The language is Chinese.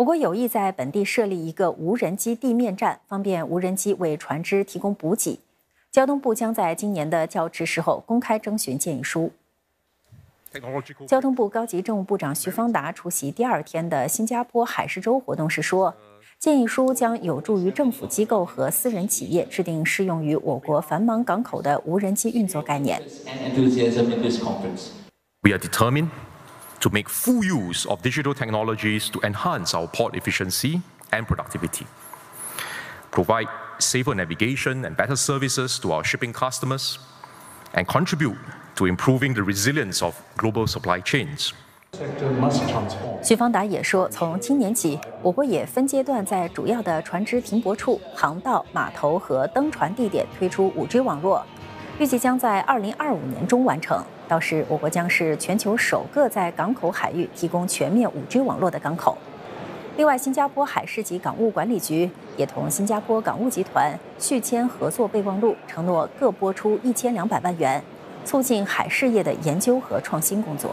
我国有意在本地设立一个无人机地面站，方便无人机为船只提供补给。交通部将在今年的教职时候公开征询建议书。交通部高级政务部长徐方达出席第二天的新加坡海事周活动时说，建议书将有助于政府机构和私人企业制定适用于我国繁忙港口的无人机运作概念。We are determined to make full use of digital technologies to enhance our port efficiency and productivity, provide safer navigation and better services to our shipping customers, and contribute to improving the resilience of global supply chains. 徐方达也说，从今年起，我国也分阶段在主要的船只停泊处、航道、码头和登船地点推出 5G 网络， 预计将在二零二五年中完成。到时，我国将是全球首个在港口海域提供全面 5G 网络的港口。另外，新加坡海事及港务管理局也同新加坡港务集团续签合作备忘录，承诺各拨出一千两百万元，促进海事业的研究和创新工作。